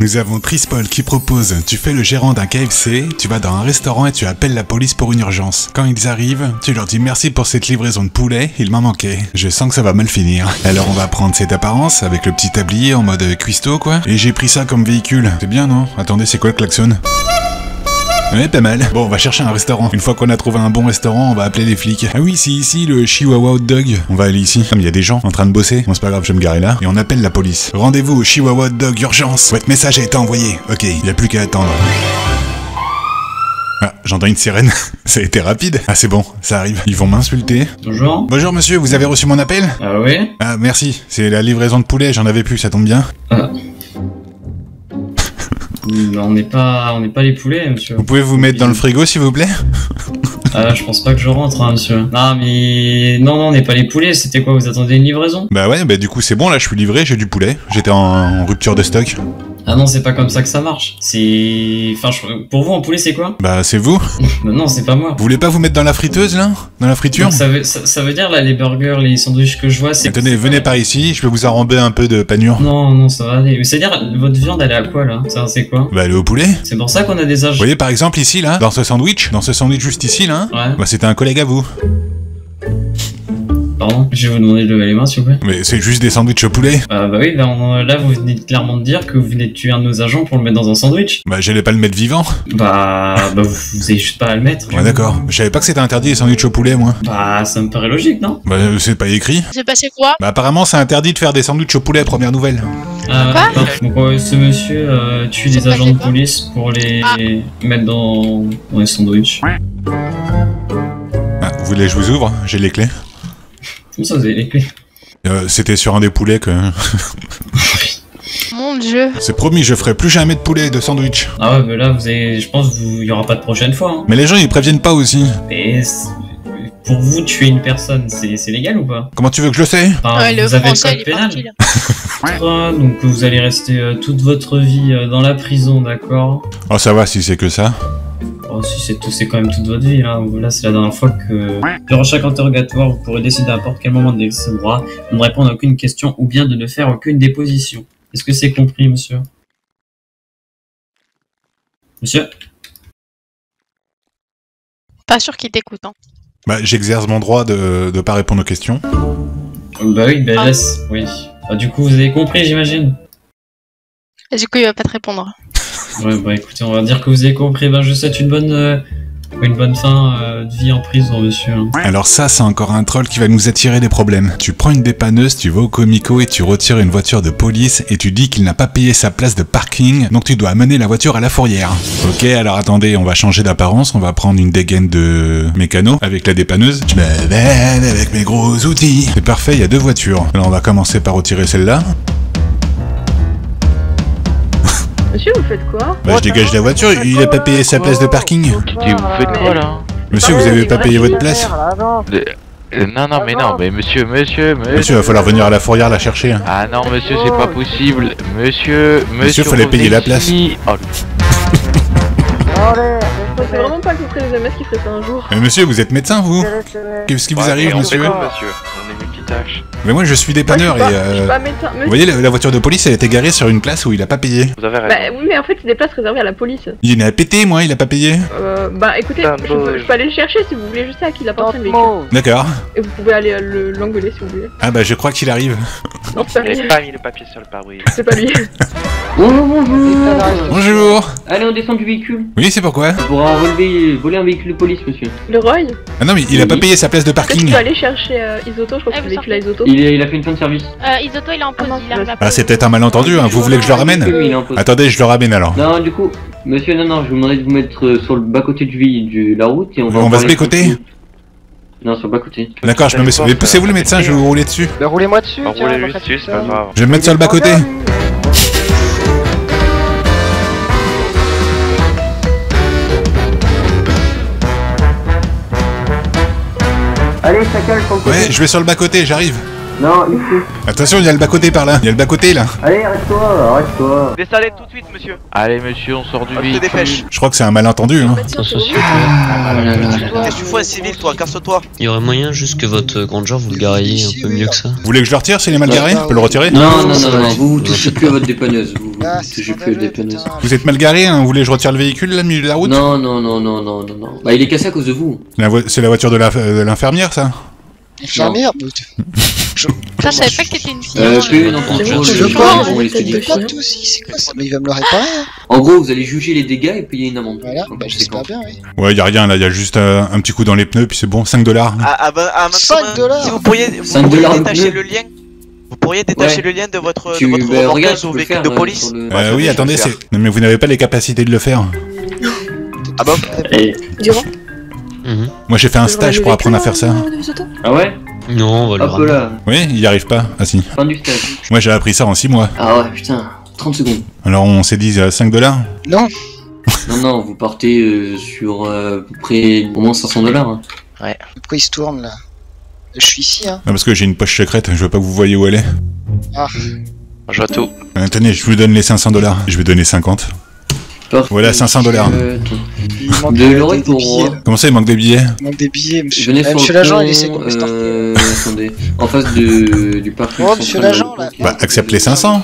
Nous avons Trispol qui propose Tu fais le gérant d'un KFC, tu vas dans un restaurant et tu appelles la police pour une urgence. Quand ils arrivent, tu leur dis merci pour cette livraison de poulet, il m'en manquait. Je sens que ça va mal finir. Alors on va prendre cette apparence avec le petit tablier en mode cuistot quoi. Et j'ai pris ça comme véhicule. C'est bien non? Attendez, c'est quoi le klaxon? Ouais, pas mal. Bon, on va chercher un restaurant. Une fois qu'on a trouvé un bon restaurant, on va appeler les flics. Ah oui, c'est ici le Chihuahua Hot Dog. On va aller ici. Comme il y a des gens en train de bosser. Bon, c'est pas grave, je vais me garer là. Et on appelle la police. Rendez-vous au Chihuahua Hot Dog, urgence. Votre message a été envoyé. Ok, il n'y a plus qu'à attendre. Ah, j'entends une sirène. ça a été rapide. Ah, c'est bon, ça arrive. Ils vont m'insulter. Bonjour. Bonjour monsieur, vous avez reçu mon appel? Ah oui Ah, merci. C'est la livraison de poulet, j'en avais plus, ça tombe bien. Ah. On n'est pas, on n'est pas les poulets, monsieur. Vous pouvez vous mettre dans le frigo, s'il vous plaît? Ah, je pense pas que je rentre, hein, monsieur. Ah, mais non, non, on n'est pas les poulets. C'était quoi? Vous attendez une livraison? Bah ouais, bah du coup c'est bon, là je suis livré, j'ai du poulet. J'étais en, en rupture de stock. Ah non, c'est pas comme ça que ça marche. C'est, enfin, je- pour vous, un poulet, c'est quoi? Bah c'est vous Bah Non, c'est pas moi. Vous voulez pas vous mettre dans la friteuse là? Dans la friture? Donc, ça veut, ça, ça veut dire là, les burgers, les sandwichs que je vois, c'est. Attendez, venez par ici, je vais vous enrober un peu de panure. Non, non, ça va aller. C'est-à-dire, votre viande, elle est à quoi là? Ça, c'est quoi? Bah le au poulet C'est pour ça qu'on a des Vous âges. voyez par exemple ici là, dans ce sandwich, dans ce sandwich juste ici là, Ouais. bah c'était un collègue à vous. Pardon. Je vais vous demander de lever les mains, s'il vous plaît. Mais c'est juste des sandwichs au poulet. Ah bah oui, là, on- là, vous venez clairement de dire que vous venez de tuer un de nos agents pour le mettre dans un sandwich. Bah j'allais pas le mettre vivant. Bah, bah vous, vous avez juste pas à le mettre. Ouais d'accord. Je savais pas que c'était interdit les sandwichs au poulet moi. Bah, ça me paraît logique, non? Bah euh, c'est pas écrit. C'est passé quoi? Bah apparemment c'est interdit de faire des sandwichs au poulet, première nouvelle. Ah, Quoi? Donc, ce monsieur euh, tue des agents de police pour les Ah. mettre dans, dans les sandwichs. Ah, vous voulez que je vous ouvre? J'ai les clés. Comment ça, vous avez les clés Euh, c'était sur un des poulets que... Mon dieu. C'est promis, je ferai plus jamais de poulet de sandwich. Ah ouais, mais là, vous avez, je pense qu'il y aura pas de prochaine fois. Hein. Mais les gens ils préviennent pas aussi. Mais c'est- pour vous, tuer une personne, c'est c'est légal ou pas? Comment tu veux que je le sais? Enfin, ouais, le Vous avez le français, code il est pénal parti là. Ah, Donc vous allez rester euh, toute votre vie euh, dans la prison, d'accord? Oh ça va si c'est que ça. Oh, si c'est tout, c'est quand même toute votre vie là. Là, c'est la dernière fois que durant chaque interrogatoire, vous pourrez décider à n'importe quel moment de le droit de ne répondre à aucune question ou bien de ne faire aucune déposition. Est-ce que c'est compris, monsieur? Monsieur? Pas sûr qu'il t'écoute. Hein. Bah j'exerce mon droit de, de pas répondre aux questions. Bah oui, bah Ah. laisse, oui. Bah, du coup, vous avez compris, j'imagine. Et du coup, il va pas te répondre. Ouais, bah écoutez, on va dire que vous avez compris. Ben, je souhaite une bonne, euh, une bonne fin euh, de vie en prison, monsieur. Alors ça c'est encore un troll qui va nous attirer des problèmes. Tu prends une dépanneuse, tu vas au comico et tu retires une voiture de police et tu dis qu'il n'a pas payé sa place de parking, donc tu dois amener la voiture à la fourrière. Ok, alors attendez, on va changer d'apparence, on va prendre une dégaine de mécano avec la dépanneuse. Je me avec mes gros outils. C'est parfait, il y a deux voitures. Alors on va commencer par retirer celle-là. Monsieur, vous faites quoi Bah je dégage la voiture, il a pas payé sa place de parking. Tu dis, vous faites quoi là Monsieur, vous avez pas payé votre place Euh, Non, non, mais non, mais monsieur, monsieur, monsieur. Monsieur, il va falloir venir à la fourrière la chercher. hein. Ah non, monsieur, c'est pas possible. Monsieur, monsieur. fallait revenez payer la place. ici. Oh, Je pensais vraiment pas que vous ferez des MS qui ferait ça un jour. Mais monsieur, vous êtes médecin vous Qu'est-ce qui vous arrive monsieur Mais moi je suis Moi, je dépanneur suis pas- et... je suis euh, pas médecin. Vous voyez, la, la voiture de police, elle était garée sur une place où il a pas payé. Vous avez raison. Bah oui, mais en fait, c'est des places réservées à la police. Il n'a pété, moi, il a pas payé. Euh, bah écoutez, je peux, bon, je peux aller le chercher si vous voulez. Je sais à qui il appartient le véhicule. D'accord. Et vous pouvez aller euh, le- l'engueuler si vous voulez. Ah bah je crois qu'il arrive. Non, c'est pas pas mis le papier sur le pare-brise. C'est pas lui. Bonjour, bonjour Bonjour Allez, on descend du véhicule. Oui, c'est pourquoi Pour en relever, voler un véhicule de police, monsieur. Le Roy Ah non, mais il a pas payé sa place de Est-ce que tu parking. peux aller chercher euh, Isoto Je crois Ah, que c'est vous le véhicule à Isoto. Il, est- il a fait une fin de service. Euh, Isoto, il est en pause. Ah il arrive Ah, c'est peut-être un malentendu, hein. Vous voulez que je le Oui, ramène mais il est en pause. Attendez, je le ramène alors. Non, du coup, monsieur, non, non, je vous demandais de vous mettre euh, sur le bas-côté du, du la route et on va... On en va se parler bécoter. Non, sur le bas-côté. D'accord, je me mets sur... Mais poussez-vous le médecin, je vais vous rouler dessus. Bah roulez-moi dessus, On tiens, roule on va juste faire dessus, tout c'est pas ça. grave. Je vais me mettre sur le bas-côté. Allez, chacal, sur le côté. Ouais, je vais sur le bas-côté, j'arrive. Non, ici. Attention, il y a le bas-côté par là. Il y a le bas-côté là. Allez, arrête-toi, arrête-toi. Descendez tout de suite, monsieur. Allez, monsieur, on sort du On te véhicule. dépêche. Je crois que c'est un malentendu. Hein. Tiens, c'est Attention, bon. Ah là là là. Qu'est-ce que tu fais un civil, toi Casse-toi. il y aurait moyen juste que votre Granger vous le gariez un peu mieux que ça. Vous voulez que je le retire s'il est mal garé? Je peux le retirer? Non, non, non, non, vous, touchez plus à votre dépanneuse. Vous, Ah, touchez plus à votre dépanneuse. Vous êtes mal garé hein? Vous voulez que je retire le véhicule là, au milieu de la route? Non, non, non, non, non, non, non. Bah, il est cassé à cause de vous. C'est la voiture de la- de l'infirmière ça Infirmière Ça, je savais pas que t'étais une fille. Euh, je- non, C'est contrôle, bon, je je une il se tête dit. de Pas chien. tout aussi, c'est quoi ça Mais il va me le réparer. hein. En gros, vous allez juger les dégâts et payer une amende. Voilà, bah, j'espère bien, oui. Ouais, y a rien là, y a juste euh, un petit coup dans les pneus puis c'est bon, 5 dollars. Vingt- à vingt- 5 vingt- dollars. Si vous pourriez, vous 5 pourriez dollars le détacher le lien. Vous pourriez détacher Ouais. le lien de votre, Tu, de votre bah, regarde, au véhicule faire. de euh, police. le- Euh, oui, je attendez, c'est. mais vous n'avez pas les capacités de le faire. Ah bon Et- Durant. Moi j'ai fait un stage pour apprendre à faire ça. euh, Ah ouais Non, on va le Hop ramener. là, Oui, il y arrive pas. Ah si. fin du stage. Moi j'ai appris ça en 6 mois. Ah ouais, putain, 30 secondes. Alors on s'est dit 5 dollars Non, Non, non, vous partez euh, sur euh, à peu près au moins 500 dollars. Hein. pourquoi il se tourne là? Je suis ici, hein. Non, parce que j'ai une poche secrète, je veux pas que vous voyez où elle est. Je vois tout. Euh, tenez, je vous donne les 500 dollars. Je vais donner 50. Voilà, 500 dollars. Euh, attends. Il manque De euh, pour. Comment ça, il manque des billets Il manque des billets, monsieur. Venez sur monsieur l'agent, il essaie de me starter. euh, attendez, en face de, du parc. Oh, monsieur l'agent, là. Bah, accepte les 500.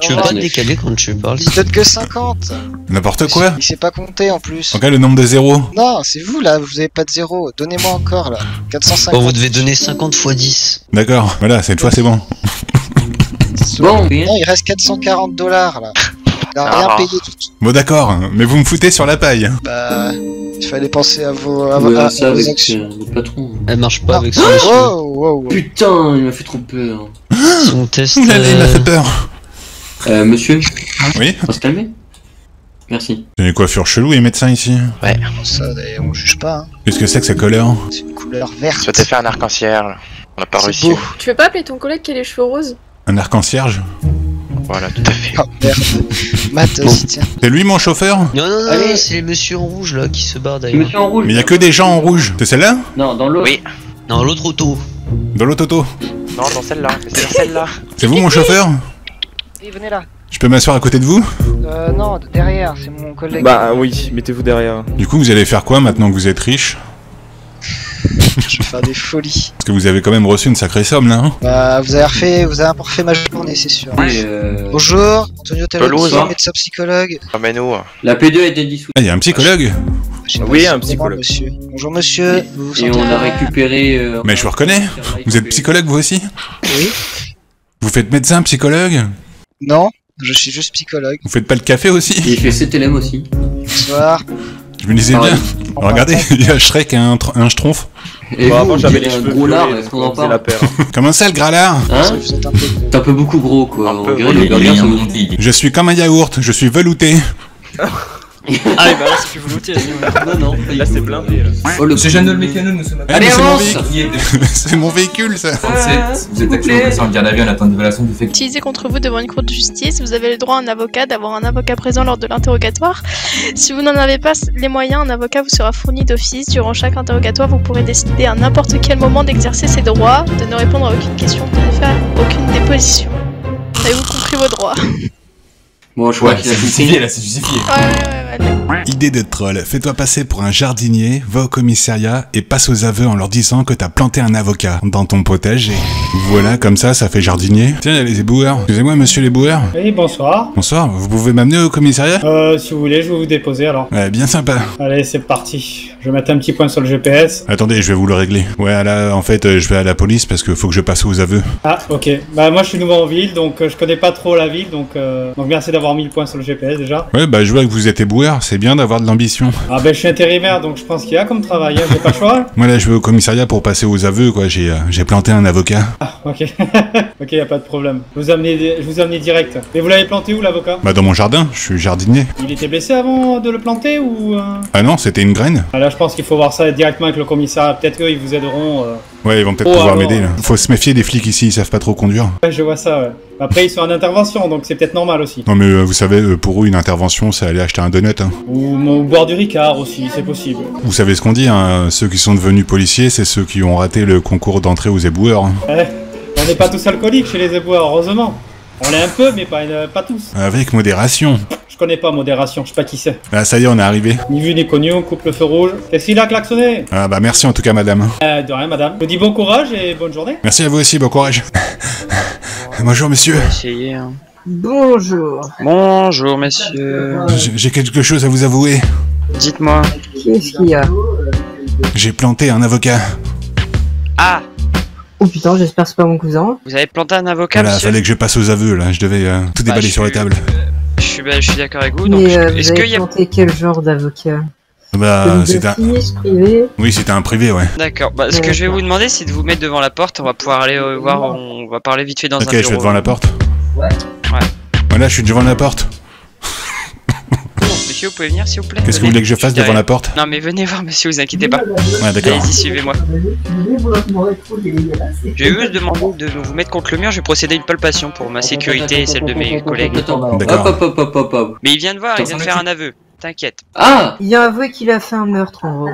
Tu veux pas te décaler quand tu parles Il donne que 50 N'importe quoi. Il sait pas compter en plus. Ok, le nombre de zéros. Non, c'est vous là, vous avez pas de zéro. Donnez-moi encore là. 450. Bon, vous devez donner 50 x 10. D'accord, voilà, cette fois c'est bon. Bon, Non, il reste 440 dollars là. Il a rien Ah. payé tout. Bon d'accord, mais vous me foutez sur la paille. Bah, il fallait penser à vos, à ouais, à ça vos avec actions. euh, le patron. Elle marche pas Ah. avec son monsieur. Wow, wow, wow. Putain, il m'a fait trop peur. Son test. Là il m'a euh, fait peur. Euh, monsieur, Oui on va se calmer Merci. J'ai une coiffure chelou et médecin ici. Ça, d'ailleurs, on juge pas. Hein. Qu'est-ce que c'est que cette couleur C'est une couleur verte. Souhaitez faire un arc-en-ciel. On n'a pas C'est réussi. beau. Tu veux pas appeler ton collègue qui a les cheveux roses? Un arc-en-cierge? Voilà, tout à fait. Oh merde. Matt aussi, tiens. C'est lui mon chauffeur Non, non, non, Allez. non, c'est les messieurs en rouge là qui se barrent C'est d'ailleurs. monsieur en rouge. Mais il y a que des gens en rouge. C'est celle-là Non, dans l'autre. Oui. Non, l'autre auto. Dans l'autoto. Non, dans celle-là. mais C'est dans celle-là. C'est vous mon chauffeur Oui, venez là. Je peux m'asseoir à côté de vous Euh, non, derrière, c'est mon collègue. Bah oui, mettez-vous derrière. Du coup, vous allez faire quoi maintenant que vous êtes riche? Je vais faire des folies. Parce que vous avez quand même reçu une sacrée somme là. hein Bah, vous avez refait, vous avez refait ma journée, c'est sûr. Et, euh, Bonjour, Antonio Pelouse, Talon, hein. médecin psychologue. Oh, mais nous. La P2 a été dissoute. Ah, il y a un psychologue? Oui, un psychologue. Monsieur. Bonjour monsieur, vous vous Et on a récupéré. euh, Mais je vous reconnais. Vous êtes psychologue vous aussi? Oui. Vous faites médecin, psychologue? Non, je suis juste psychologue. Vous faites pas le café aussi? Et il fait CTLM aussi. Bonsoir. Je me disais Ah, bien. Regardez, il y a Shrek et un, un schtroumpf. Et Bon, vous, avant j'avais les un cheveux gros lard, violets, est-ce qu'on en faisait la parle paire. Comment ça le gras lard Hein. T'es un peu beaucoup gros quoi. Un On peu, dirait oui, le burger oui, sur oui. le Je suis comme un yaourt, je suis velouté. Ah, bah là, c'est plus velouté. Non, non, Là, c'est blindé. Là. Oh, le Monsieur Jeannot le mécano, nous sommes c'est mon avance véhicule. C'est mon véhicule ça 37. Vous êtes actuellement en garde à vue en attente d'évaluation du fait. Utilisé contre vous devant une cour de justice, vous avez le droit à un avocat, d'avoir un avocat présent lors de l'interrogatoire. Si vous n'en avez pas les moyens, un avocat vous sera fourni d'office. Durant chaque interrogatoire, vous pourrez décider à n'importe quel moment d'exercer ses droits, de ne répondre à aucune question, de ne faire aucune déposition. Avez-vous compris vos droits? Bon, je crois Ouais, qu'il a c'est justifié là, c'est justifié. Ouais, ouais, ouais. Idée de troll, fais-toi passer pour un jardinier, va au commissariat et passe aux aveux en leur disant que t'as planté un avocat dans ton potager. Voilà, comme ça, ça fait jardinier. Tiens, il y a les éboueurs. Excusez-moi, monsieur l'éboueur. Oui, bonsoir. Bonsoir, vous pouvez m'amener au commissariat? Euh, si vous voulez, je vais vous déposer alors. Ouais, bien sympa. Allez, c'est parti. Je vais mettre un petit point sur le GPS. Attendez, je vais vous le régler. Ouais, là, en fait, euh, je vais à la police parce que faut que je passe aux aveux. Ah, ok. Bah, moi, je suis nouveau en ville, donc euh, je connais pas trop la ville, donc, euh, donc merci d'avoir mis le point sur le GPS déjà. Ouais, bah, je vois que vous êtes éboueur, c'est bien d'avoir de l'ambition. Ah, ben, je suis intérimaire, donc je pense qu'il y a comme travail, hein, j'ai pas le choix. Moi, là, je vais au commissariat pour passer aux aveux, quoi. J'ai euh, j'ai planté un avocat. Ah, ok. ok, y a pas de problème. Je vous amenez, je vous direct. Et vous l'avez planté où l'avocat? Bah, dans mon jardin, je suis jardinier. Il était blessé avant de le planter ou. euh? Ah non, c'était une graine Ah, là, je pense qu'il faut voir ça directement avec le commissariat. Peut-être qu'eux, ils vous aideront. euh. Ouais, ils vont peut-être Oh, pouvoir alors. m'aider, là. Faut se méfier des flics ici, ils savent pas trop conduire. Ouais, je vois ça, ouais. Après, ils sont en intervention, donc c'est peut-être normal aussi. Non, mais euh, vous savez, euh, pour eux, une intervention, c'est aller acheter un donut. hein. Ou, ou boire du Ricard aussi, c'est possible. Vous savez ce qu'on dit, hein, ceux qui sont devenus policiers, c'est ceux qui ont raté le concours d'entrée aux éboueurs. hein. Ouais, on On n'est pas tous alcooliques chez les éboueurs, heureusement. On l'est un peu, mais pas, euh, pas tous. Avec modération. Je connais pas modération, je sais pas qui c'est. Ah, ça y est, on est arrivé. Ni vu ni connu, on coupe le feu rouge. Qu'est-ce qu'il a klaxonné? Ah bah merci en tout cas, madame. euh, De rien, madame. Je vous dis bon courage et bonne journée. Merci à vous aussi, bon courage. Bonjour, monsieur. Essayer. hein. Bonjour. Bonjour, messieurs. J'ai quelque chose à vous avouer. Dites-moi. Qu'est-ce qu'il y a? J'ai planté un avocat. Ah Oh putain, j'espère que c'est pas mon cousin. Vous avez planté un avocat, Voilà, monsieur? fallait que je passe aux aveux, là. Je devais euh, tout Bah, déballer sur suis- tables. Je suis, bah, je suis d'accord avec vous. Donc, Mais euh, vous est-ce avez qu'il y a. quel genre d'avocat Bah, c'était un... privé Oui, c'était un privé, ouais. D'accord. Bah, ce que je vais vous demander, c'est de vous mettre devant la porte. On va pouvoir aller euh, voir. On va parler vite fait dans Ok, un bureau. je vais devant la porte. Ouais. Voilà, je suis devant la porte. Monsieur, vous pouvez venir, s'il vous plaît Qu'est-ce que vous voulez que je fasse devant la porte Non, mais venez voir, monsieur, vous inquiétez pas. Ouais, d'accord. Allez-y, suivez-moi. Je vais juste demander de vous mettre contre le mur. Je vais procéder à une palpation pour ma sécurité et celle de mes collègues. D'accord. Hop, hop, hop, hop, hop. Mais il vient de voir, il vient de faire un aveu. T'inquiète. Ah Il a avoué qu'il a fait un meurtre en gros.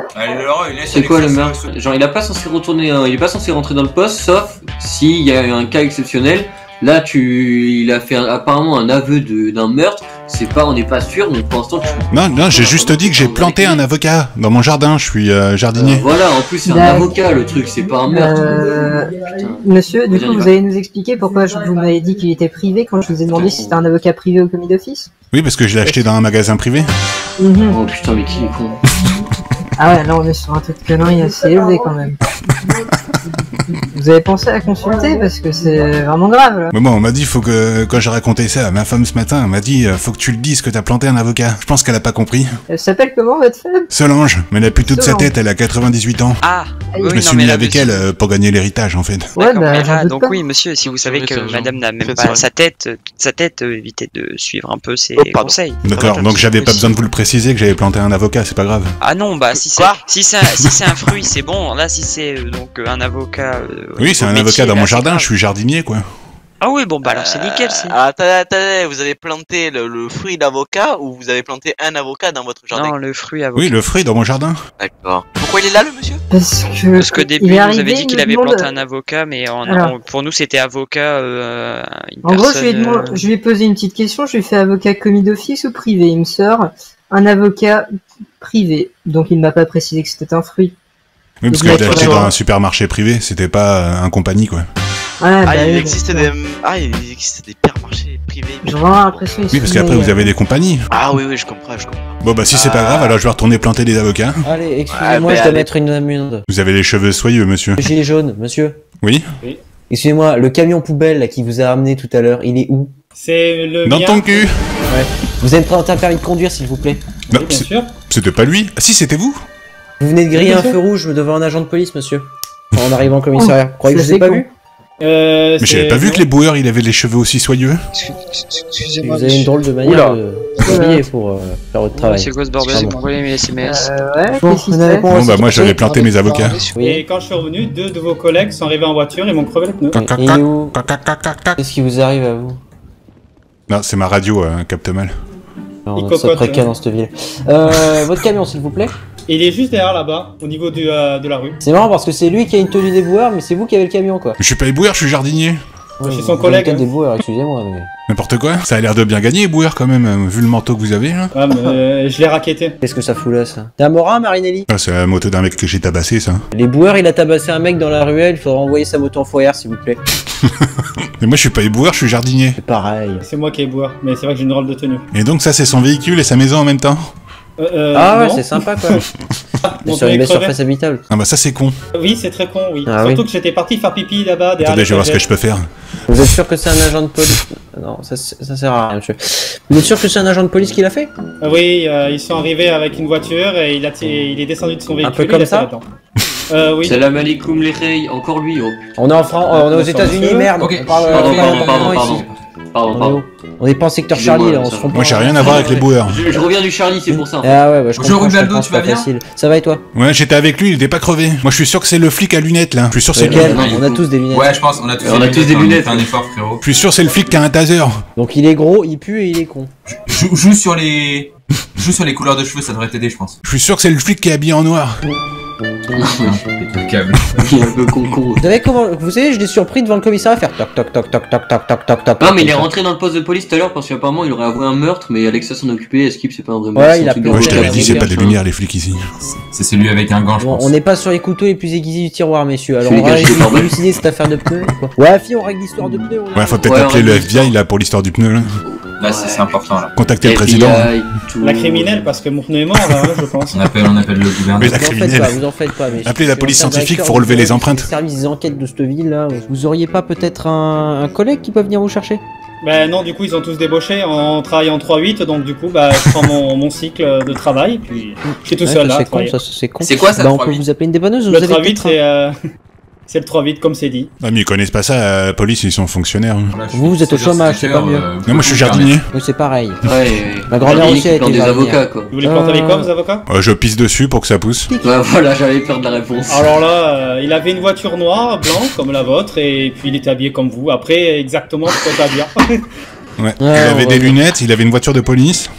C'est quoi le meurtre Genre, il a pas censé retourner, hein, il est pas censé rentrer dans le poste, sauf s'il y a un cas exceptionnel. Là, tu, il a fait un- apparemment un aveu de- d'un meurtre. C'est pas, on n'est pas sûr, donc pour l'instant, tu. Non, non, j'ai juste dit que j'ai planté un avocat dans mon jardin. Je suis euh, jardinier. Voilà, en plus, c'est un D'accord. avocat le truc, c'est pas un meurtre. Euh, monsieur, du coup, vous allez nous expliquer pourquoi je- vous m'avez dit qu'il était privé quand je vous ai demandé si c'était un avocat privé au commis d'office? Oui, parce que je l'ai acheté dans un magasin privé. Mhm. Oh putain, mais qui est con Ah ouais, là on est sur un taux de conneries assez élevé quand même. Vous avez pensé à consulter parce que c'est vraiment grave là. Mais bon, on m'a dit, faut que, quand j'ai raconté ça à ma femme ce matin, elle m'a dit, euh, faut que tu le dises que t'as planté un avocat. Je pense qu'elle a pas compris. Elle s'appelle comment votre femme? Solange, mais elle a plus toute sa tête, elle a 98 ans. Ah je oui, me suis mis là, avec monsieur- elle euh, pour gagner l'héritage en fait. Ouais, bah là, donc pas. oui, monsieur, si vous savez que madame n'a même pas sa tête, euh, toute sa tête, euh, évitez de suivre un peu ses Oh, conseils. D'accord, donc j'avais pas besoin de vous le préciser que j'avais planté un avocat, c'est pas grave. Ah non, bah si c'est si c'est un, si c'est un fruit, c'est bon. Là, si c'est donc un avocat. euh, Oui, c'est un avocat dans là, mon jardin, je suis jardinier quoi. Ah oui, bon bah alors c'est nickel. c'est- Euh, attendez, attendez, vous avez planté le, le fruit d'avocat ou vous avez planté un avocat dans votre jardin? Non, le fruit avocat. Oui, le fruit dans mon jardin. D'accord. Pourquoi il est là le monsieur? Parce que, Parce qu'au début, il nous avait dit il qu'il avait demande- planté un avocat, mais en- Alors. en- pour nous c'était avocat. euh, une En gros, je lui, ai demandé- euh, je lui ai posé une petite question, je lui ai fait avocat commis d'office ou privé? Il me sort un avocat privé. Donc il ne m'a pas précisé que c'était un fruit. Oui, parce que je l'ai acheté dans un supermarché privé, c'était pas euh, un compagnie quoi. Ah, Ah, bah il oui, existe des ah, il existe des permarchés privés. J'ai vraiment l'impression Oui, parce qu'après vous avez des compagnies. Ah oui oui, je comprends, je comprends. Bon bah si c'est pas Ah. grave, alors je vais retourner planter des avocats. Allez, Ah, excusez-moi, bah, je dois allez. mettre une amende. Vous avez les cheveux soyeux, monsieur. Le gilet jaune, monsieur. Oui Excusez-moi, le camion poubelle là, qui vous a ramené tout à l'heure, il est où? C'est le Dans mien. ton cul Ouais. Vous allez me prendre un permis de conduire, s'il vous plaît? Non, Oui, bien sûr. c'était pas lui. Ah si, c'était vous Vous venez de griller un feu rouge devant un agent de police, monsieur. En arrivant au commissariat. Oh, Croyez que je vous ai pas vu? Euh, Mais j'avais c'est- pas vu que les boueurs, il avait les cheveux aussi soyeux. Excusez-moi. Vous avez une drôle de manière Oula. de s'habiller pour euh, faire votre travail. C'est quoi ce bordel Pardon. Vous voulez mes SMS Euh, ouais, Bon, on bah moi j'avais planté mes avocats. Et quand je suis revenu, deux de vos collègues sont arrivés en voiture et m'ont crevé cac, cac. Qu'est-ce qui vous arrive à vous Non, c'est ma radio, euh, capte mal. On précaire hein. dans cette ville. Euh, votre camion, s'il vous plaît. Et il est juste derrière là-bas, au niveau du, euh, de la rue. C'est marrant parce que c'est lui qui a une tenue d'éboueur, mais c'est vous qui avez le camion, quoi. Je suis pas éboueur, je suis jardinier. Je suis son collègue, hein. d'éboueur, excusez-moi. Mais... N'importe quoi. Ça a l'air de bien gagner, éboueur quand même, vu le manteau que vous avez là. Ouais, mais euh, je l'ai raquetté. Qu'est-ce que ça fout là, ça T'es un morin, Marinelli Ah, c'est la moto d'un mec que j'ai tabassé ça. Les boueurs, il a tabassé un mec dans la ruelle, il faudra envoyer sa moto en foyer, s'il vous plaît. Mais moi je suis pas éboueur, je suis jardinier. C'est pareil. C'est moi qui ai boire, mais c'est vrai que j'ai une drôle de tenue. Et donc ça c'est son véhicule et sa maison en même temps Euh, ah ouais, c'est sympa, quoi. Mon sur une belle surface habitable. Ah bah ça c'est con. Oui, c'est très con, oui. Ah Surtout oui. que j'étais parti faire pipi là-bas derrière Attendez, je vais voir ce que je peux faire. Vous êtes sûr que c'est un agent de police? Non, ça, ça sert à rien, monsieur. Vous êtes sûr que c'est un agent de police qui l'a fait? Euh, Oui, euh, ils sont arrivés avec une voiture et il, a il est descendu de son véhicule. peu il comme ça? Euh, oui. Salam alaikum les encore lui, oh. On est en France, on est aux États-Unis, merde. Ok. On parle, Pardon, pardon, pardon, pardon. Pardon, On est pardon. où On est pas en secteur Charlie, là, on se trompe Moi j'ai rien à voir avec les boueurs. Je, je reviens du Charlie, c'est pour ça. Ah ouais, bah, je Bonjour, comprends, je Ubaldo, comprends, tu vas c'est pas bien facile. Ça va et toi Ouais, j'étais avec lui, il était pas crevé. Moi je suis sûr que c'est le flic à lunettes là. Je suis sûr que c'est lui. On a tous des lunettes. Ouais, je pense, on a tous On a tous des hein, lunettes. Un effort, frérot. Je suis sûr que c'est le flic qui a un taser. Donc il est gros, il pue et il est con. Joue, joue sur les. Joue sur les couleurs de cheveux, ça devrait t'aider, je pense. Je suis sûr que c'est le flic qui est habillé en noir. câble. Il est un peu con con. Vous savez comment Vous savez, je l'ai surpris devant le commissariat faire toc toc toc toc toc toc toc toc toc. Non, mais il est rentré dans le poste de police tout à l'heure parce qu'apparemment il aurait avoué un meurtre, mais Alexa s'en occupait. Skip, c'est pas un vrai meurtre. Ouais, il a je t'avais dit, c'est pas des lumières, les flics ici. C'est celui avec un gant, je Bon, pense. on n'est pas sur les couteaux les plus aiguisés du tiroir, messieurs. Alors on va élucider cette affaire de pneus. Ouais, fille, on règle l'histoire de pneus. Ouais, faut peut-être appeler le FBI là pour l'histoire du pneu là. Là, c'est c'est important, là. Contacter le président. tout. La criminelle, parce que mon pneu est mort là, hein, je pense. On appelle, on appelle le gouverneur. Mais la Vous en faites criminelle. pas, vous en faites pas. Mais Appelez la police scientifique pour relever les empreintes. service d'enquête de cette ville là. Vous auriez pas peut-être un, un collègue qui peut venir vous chercher? Ben non, du coup, ils ont tous débauché en travaillant en 3-8, donc du coup, bah, je prends mon, mon cycle de travail, puis je suis tout Ouais, seul là. C'est con, ça, c'est con. C'est quoi ça, Bah, on 3-8? peut vous appeler une dépanneuse. Le vous avez 3-8, peut-être un- c'est euh, c'est le 3-8 comme c'est dit. Ah, mais ils connaissent pas ça, la police, ils sont fonctionnaires. hein. Voilà, Vous, vous êtes au chômage, c'est pas mieux. euh, Non, moi je suis jardinier. Oui, c'est pareil. Ouais, Ma grand-mère aussi a été des avocats quoi. Vous voulez planter avec quoi, Euh, vos avocats? Euh, je pisse dessus pour que ça pousse. Ouais, voilà, j'allais perdre la réponse. Alors là, euh, il avait une voiture noire, blanc, comme la vôtre, et puis il était habillé comme vous. Après, exactement, pas dire. Ouais. il Ouais, avait des lunettes, il avait une voiture de police.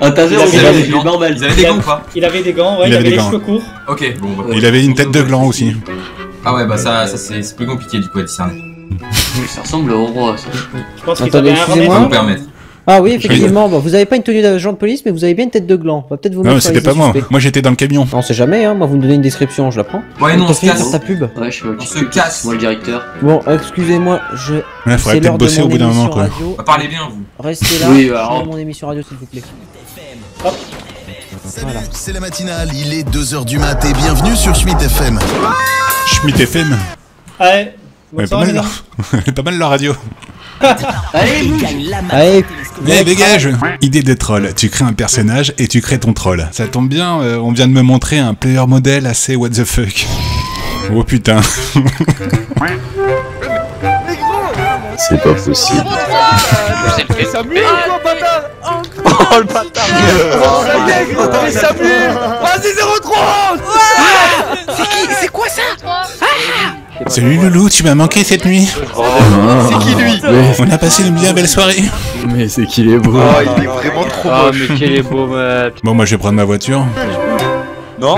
Un taser, Il avait c'est des c'est gants. normal. Ils avaient des gants ou pas? Il avait des gants, ouais, Il il, avait avait des les gants. cheveux courts. Ok, bon, bah. Il avait une tête de gland aussi. Ah ouais, bah ça, ça c'est plus compliqué du coup à discerner. Ça ressemble au roi, ça. Je pense Attendez, excusez-moi. Vous permettre. Ah oui, effectivement. Bon, vous avez pas une tenue d'agent de police, mais vous avez bien une tête de gland. On va peut-être vous Non, mais mettre sur c'était les pas moi. suspects. Moi j'étais dans le camion. On sait jamais, hein. Moi, vous me donnez une description, je la prends. Ouais, non, on T'as se casse. ta pub. Ouais, je suis On se casse. Moi le directeur. Bon, excusez-moi, je. Ouais, C'est faudrait peut-être l'heure de bosser mon au bout d'un moment émission quoi. radio. Bah, Parlez bien, vous. Restez là. Oui, je alors- fais mon émission radio, s'il vous plaît. Salut, c'est la matinale, il est 2h du mat et bienvenue sur Schmitt FM. Schmitt FM. Ouais, Ouais, pas mal, leur... pas mal leur radio. Allez, Allez, Eh dégage Idée de troll, tu crées un personnage et tu crées ton troll. Ça tombe bien, euh, on vient de me montrer un player modèle assez what the fuck. Oh putain. C'est pas possible. C'est le Oh le bâtard Mais Samu Vas-y 03 Salut Loulou, tu m'as manqué cette nuit C'est qui lui On a passé une bien belle soirée. Mais c'est qu'il est beau. Oh il est vraiment trop Ah, moche mais quel est beau, mec. Bon, moi je vais prendre ma voiture. Non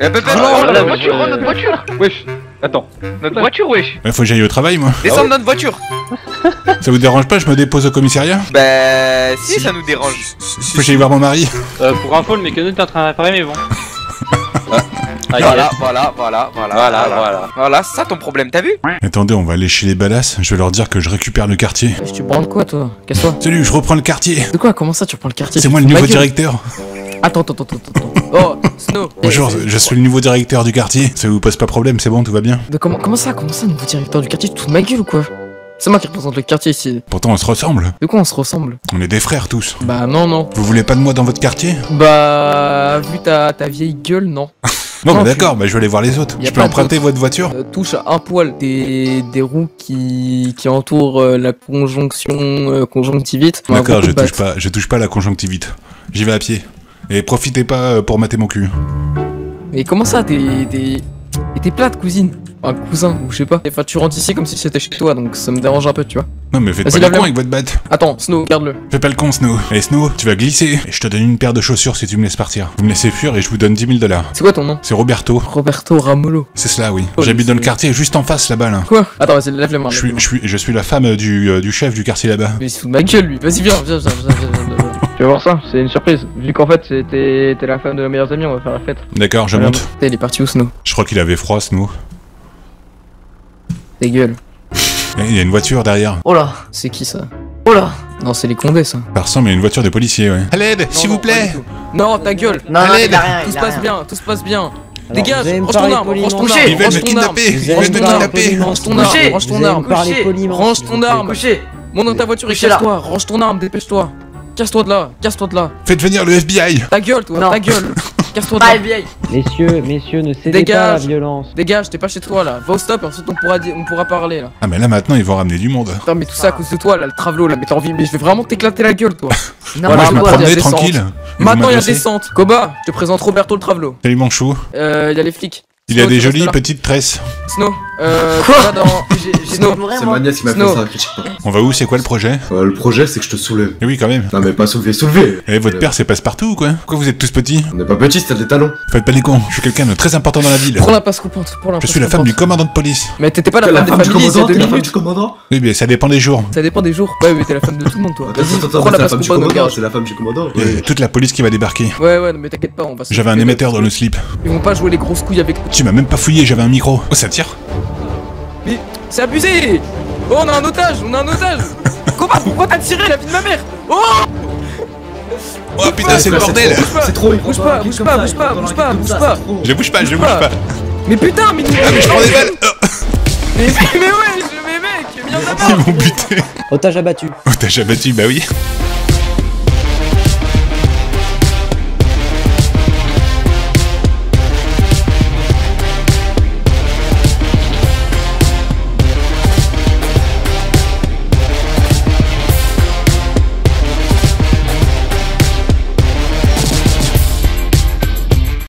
Eh ben, ben, Oh, oh, la voiture, oh, notre voiture Wesh Attends, notre voiture wesh Ouais, faut que j'aille au travail moi. Descends de notre voiture Ça vous dérange pas, je me dépose au commissariat? Bah si ça nous dérange Faut que j'aille voir mon mari. Euh, pour info, le mécano est en train de réparer mes vents. Ah, Voilà, voilà, voilà, voilà, voilà, voilà Voilà, c'est ça ton problème, t'as vu Attendez, on va aller chez les balasses, je vais leur dire que je récupère le quartier. Tu branles quoi toi Casse-toi. Salut, je reprends le quartier. De quoi Comment ça tu reprends le quartier C'est moi le de nouveau directeur. Attends, attends, attends, attends. attends. Oh, Snow. Bonjour, Eh, je suis le nouveau directeur du quartier. Ça vous pose pas problème, c'est bon, tout va bien. De comment, comment ça Comment ça, nouveau directeur du quartier Tu te fous de ma gueule ou quoi C'est moi qui représente le quartier ici. Pourtant, on se ressemble. De quoi on se ressemble On est des frères tous. Bah non, non. Vous voulez pas de moi dans votre quartier? Bah, vu ta, ta vieille gueule, non. Bon, Non, bah tu- d'accord, bah je vais aller voir les autres. Y Je peux emprunter votre voiture Euh, touche à un poil des, des roues qui, qui entourent euh, la conjonction euh, conjonctivite. D'accord, je touche pas, je touche pas la conjonctivite. J'y vais à pied. Et profitez pas euh, pour mater mon cul. Mais comment ça, t'es. t'es plate, cousine? Un cousin, ou je sais pas. Enfin, tu rentres ici comme si c'était chez toi, donc ça me dérange un peu, tu vois. Non mais faites pas le con avec votre batte. Attends, Snow, garde-le. Fais pas le con, Snow. Et Snow, tu vas glisser. Et je te donne une paire de chaussures si tu me laisses partir. Vous me laissez fuir et je vous donne 10 000 dollars. C'est quoi ton nom? C'est Roberto. Roberto Ramolo. C'est cela, oui. Oh, J'habite dans le quartier juste en face là-bas là. Quoi? Attends, vas-y, lève les mains. Je suis, je suis, je suis la femme du, euh, du chef du quartier là-bas. Mais il se fout de ma gueule, lui. Vas-y, viens, viens, viens, viens, viens, viens, viens. Tu vas voir ça, c'est une surprise. Vu qu'en fait, t'es la femme de nos meilleurs amis, on va faire la fête. D'accord, je monte. Il est parti où, Snow? Je crois qu'il avait froid, Snow. Ta gueule. Il y a une voiture derrière. Oh là C'est qui ça? Oh là! Non, c'est les condés, ça. Ça ressemble à une voiture de policier, ouais. À l'aide, s'il vous plaît. Non, ta gueule. Non, non, il a rien, Tout il se a passe rien. bien, tout se passe bien. Alors, Dégage, vous allez me range ton parler arme, range ton arme, Ils veulent range me ton kidnapper, arme, ils range veulent me ton arme, kidnapper. range ton arme, Couchez. range ton arme, poliment, range ton arme, monte dans ta voiture et Couchez là. casse-toi, range ton arme, dépêche-toi, casse-toi de là, casse-toi de là, Faites venir le FBI ta gueule toi, ta gueule, casse-toi de là, Messieurs, messieurs, ne cédez pas à la dégage, violence. dégage, t'es pas chez toi là, va au stop et ensuite on pourra, on pourra parler là. Ah mais là maintenant ils vont ramener du monde. Putain mais tout ça à cause de toi là, le travelo là, mais t'as envie, mais je vais vraiment t'éclater la gueule toi. Non, moi, je me maintenant, il y a promenais tranquille. Maintenant il y a descente. Koba, je te présente Roberto le travelo. Salut mon chou. Euh, il y a les flics. Il a des jolies petites tresses. Snow, euh, Quoi dans. C'est ma nièce qui m'a fait ça. On va où? C'est quoi le projet? Euh, le projet, c'est que je te soulève. Eh oui, quand même. Non, mais pas soulever, soulever Eh, votre père, c'est passe-partout ou quoi Pourquoi vous êtes tous petits? On n'est pas petits, c'est des talons. Faites pas les cons, je suis quelqu'un de très important dans la ville. Prends la passe coupante. Prends la Je suis la femme du commandant de police. Mais t'étais pas la femme la des femme du commandant, la femme minutes. du commandant Oui, mais ça dépend des jours. Ça dépend des jours. Ouais, mais t'es la femme de tout le monde, toi. Attends, Vas-y, attends, attends, prends la passe femme du coupante c'est la femme du commandant. A toute la police qui va débarquer. Ouais, ouais, non, mais t'inquiète pas, on va se. J'avais un émetteur dans le slip. Ils vont pas jouer les grosses couilles avec. Tu m'as même pas fouillé, j'avais un micro. Oh, ça tire. Mais c'est abusé. Oh, on a un otage, on a un otage. Comment Pourquoi t'as tiré la vie de ma mère Oh Oh putain, c'est le bordel. C'est trop, Bouge pas, bouge pas, bouge pas, bouge pas, bouge pas. Je bouge pas, je bouge pas. Mais putain, mais Ah, mais je prends des balles. Mais, mais ouais, je- mais mec, viens de Ils m'ont buté. Otage abattu. Oh, t'as déjà battu, bah oui.